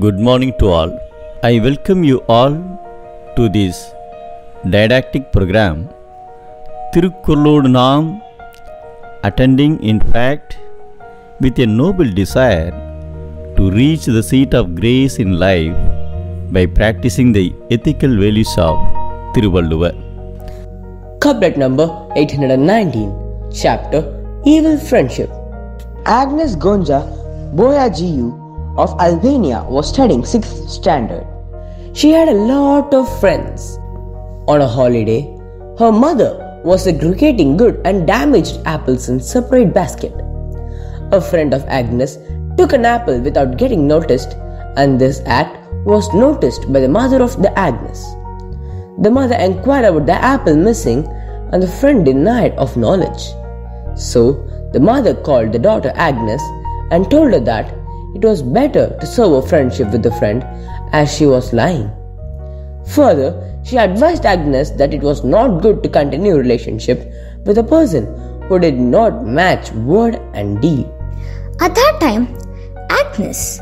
Good morning to all. I welcome you all to this didactic program Thirukkuralodu Naam attending in fact with a noble desire to reach the seat of grace in life by practicing the ethical values of Tiruvalluvar. Couplet number 819 Chapter Evil Friendship Agnes Gonxha Bojaxhiu of Albania was studying 6th standard. She had a lot of friends. On a holiday, her mother was segregating good and damaged apples in separate basket. A friend of Agnes took an apple without getting noticed, and this act was noticed by the mother of the Agnes. The mother inquired about the apple missing, and the friend denied of knowledge. So the mother called the daughter Agnes and told her that it was better to sever friendship with the friend as she was lying. Further, she advised Agnes that it was not good to continue relationship with a person who did not match word and deed. At that time, Agnes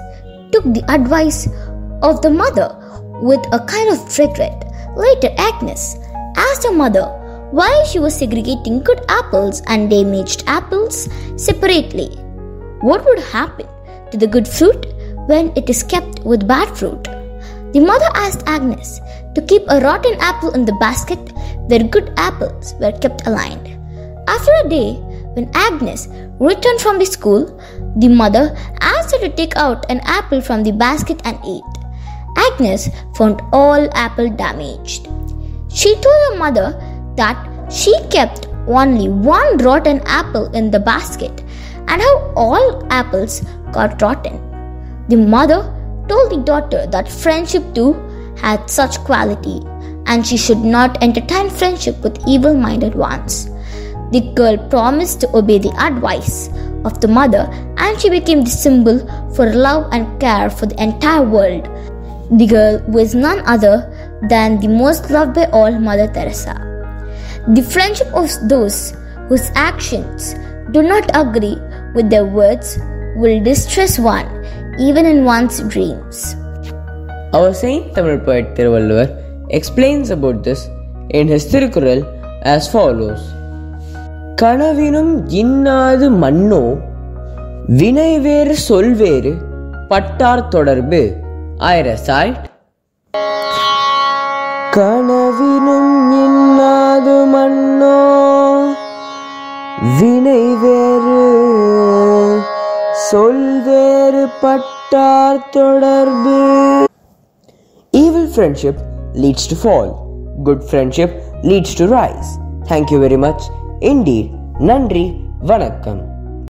took the advice of the mother with a kind of regret. Later, Agnes asked her mother why she was segregating good apples and damaged apples separately. What would happen to the good fruit when it is kept with bad fruit? The mother asked Agnes to keep a rotten apple in the basket where good apples were kept aligned. After a day, when Agnes returned from the school, the mother asked her to take out an apple from the basket and eat. Agnes found all apple damaged. She told her mother that she kept only one rotten apple in the basket and how all apples got rotten. The mother told the daughter that friendship too had such quality and she should not entertain friendship with evil minded ones. The girl promised to obey the advice of the mother and she became the symbol for love and care for the entire world. The girl was none other than the most loved by all, Mother Teresa. The friendship of those whose actions do not agree with their words will distress one even in one's dreams. Our saint Tamil poet Thiruvalluvar explains about this in his Tirukural as follows கனவினும் இன்னாது மண்ணோ வினை வேறு சொல்வேறு பட்டார் தொடர்பு I recite கனவினும் இன்னாது மண்ணோ வினை வேறு சொல்வேறு பட்டார் தொடர்பு Evil friendship leads to fall. Good friendship leads to rise. Thank you very much. Indeed. நன்றி வணக்கம்